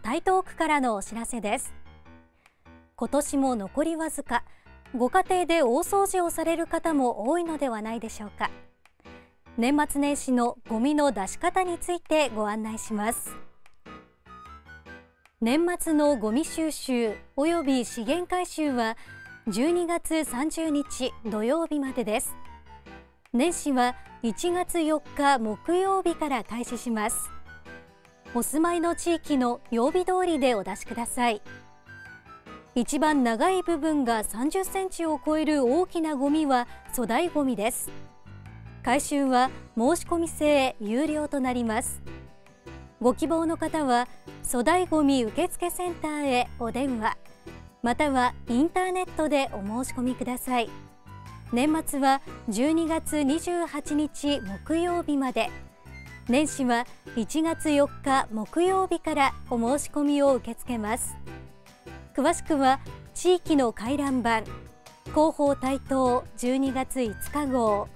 台東区からのお知らせです。今年も残りわずか。ご家庭で大掃除をされる方も多いのではないでしょうか。年末年始のゴミの出し方についてご案内します。年末のゴミ収集および資源回収は12月30日土曜日までです。年始は1月4日木曜日から開始します。お住まいの地域の曜日通りでお出しください。一番長い部分が30センチを超える大きなゴミは粗大ゴミです。回収は申し込み制有料となります。ご希望の方は粗大ゴミ受付センターへお電話。またはインターネットでお申し込みください。年末は12月28日木曜日まで。年始は1月4日木曜日からお申し込みを受け付けます。詳しくは地域の回覧板広報台東12月5日号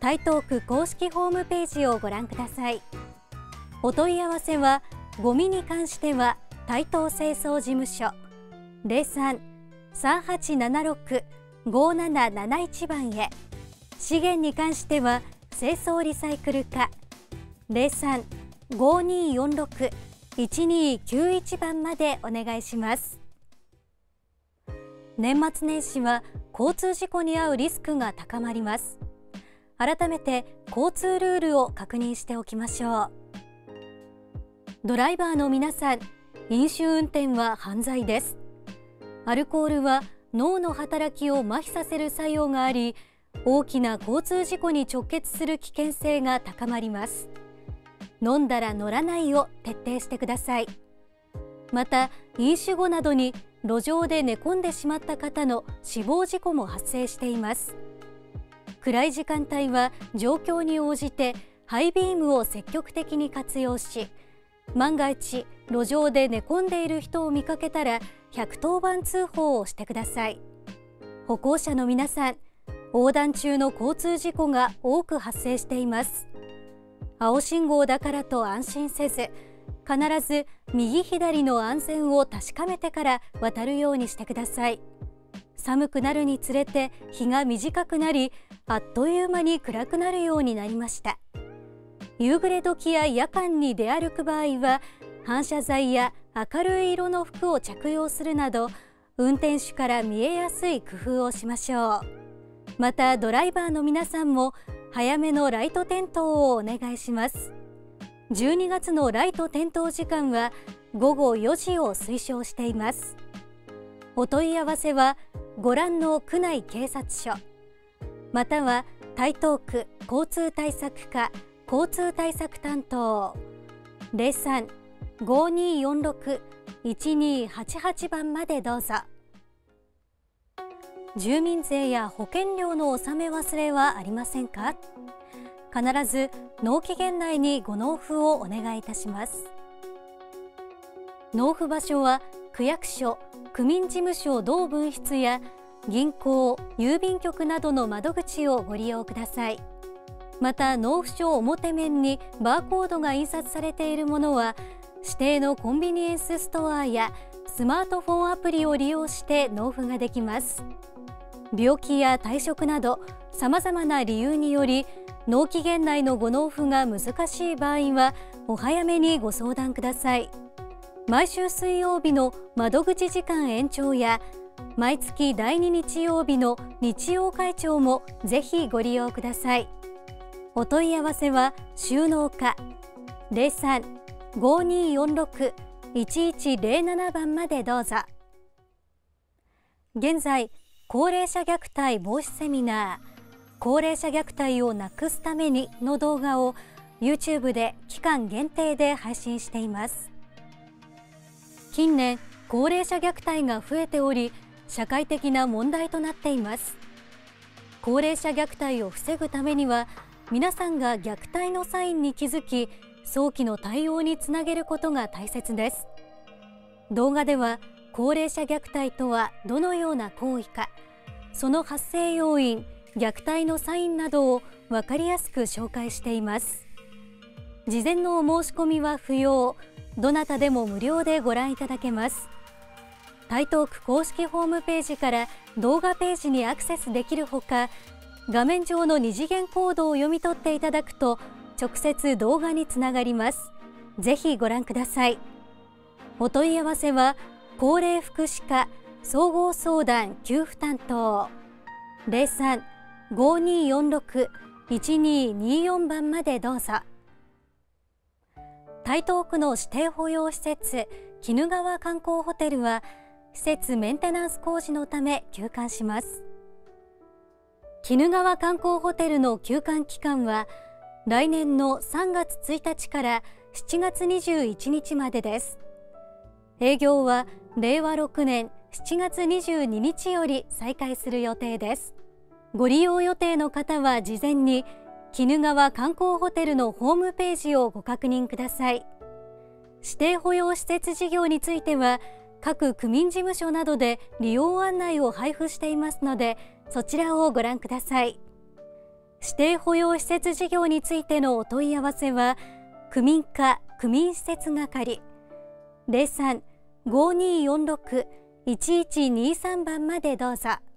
台東区公式ホームページをご覧ください。お問い合わせはゴミに関しては台東清掃事務所03-3876-5771番へ。資源に関しては清掃リサイクル課03-5246-1291番までお願いします。年末年始は交通事故に遭うリスクが高まります。改めて交通ルールを確認しておきましょう。ドライバーの皆さん飲酒運転は犯罪です。アルコールは脳の働きを麻痺させる作用があり大きな交通事故に直結する危険性が高まります。飲んだら乗らないを徹底してください。また飲酒後などに路上で寝込んでしまった方の死亡事故も発生しています。暗い時間帯は状況に応じてハイビームを積極的に活用し万が一路上で寝込んでいる人を見かけたら110番通報をしてください。歩行者の皆さん横断中の交通事故が多く発生しています。青信号だからと安心せず必ず右左の安全を確かめてから渡るようにしてください。寒くなるにつれて日が短くなりあっという間に暗くなるようになりました。夕暮れ時や夜間に出歩く場合は反射材や明るい色の服を着用するなど運転手から見えやすい工夫をしましょう。またドライバーの皆さんも早めのライト点灯をお願いします。12月のライト点灯時間は午後4時を推奨しています。お問い合わせはご覧の区内警察署または台東区交通対策課交通対策担当03-5246-1288番までどうぞ。住民税や保険料の納め忘れはありませんか？必ず納期限内にご納付をお願いいたします。納付場所は区役所区民事務所同分室や銀行郵便局などの窓口をご利用ください。また納付書表面にバーコードが印刷されているものは指定のコンビニエンスストアやスマートフォンアプリを利用して納付ができます。病気や退職などさまざまな理由により納期限内のご納付が難しい場合はお早めにご相談ください。毎週水曜日の窓口時間延長や毎月第2日曜日の日曜会長もぜひご利用ください。お問い合わせは収納課03-5246-1107番までどうぞ。現在高齢者虐待防止セミナー高齢者虐待をなくすためにの動画を YouTube で期間限定で配信しています。近年高齢者虐待が増えており社会的な問題となっています。高齢者虐待を防ぐためには皆さんが虐待のサインに気づき早期の対応につなげることが大切です。動画では高齢者虐待とはどのような行為か。その発生要因虐待のサインなどを分かりやすく紹介しています。事前のお申し込みは不要。どなたでも無料でご覧いただけます。台東区公式ホームページから動画ページにアクセスできるほか画面上の二次元コードを読み取っていただくと直接動画につながります。ぜひご覧ください。お問い合わせは高齢福祉課総合相談給付担当。03-5246-1224番までどうぞ。台東区の指定保養施設鬼怒川観光ホテルは施設メンテナンス工事のため休館します。鬼怒川観光ホテルの休館期間は来年の3月1日から7月21日までです。営業は令和6年7月22日より再開する予定です。ご利用予定の方は事前に鬼怒川観光ホテルのホームページをご確認ください。指定保養施設事業については各区民事務所などで利用案内を配布していますのでそちらをご覧ください。指定保養施設事業についてのお問い合わせは区民課区民施設係5246-1123番までどうぞ。